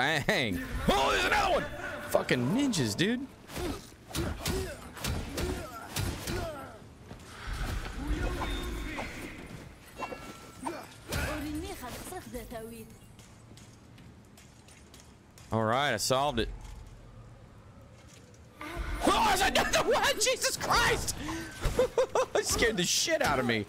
Bang. Oh, there's another one. Fucking ninjas, dude. All right, I solved it. Oh, there's another one! Jesus Christ! it scared the shit out of me.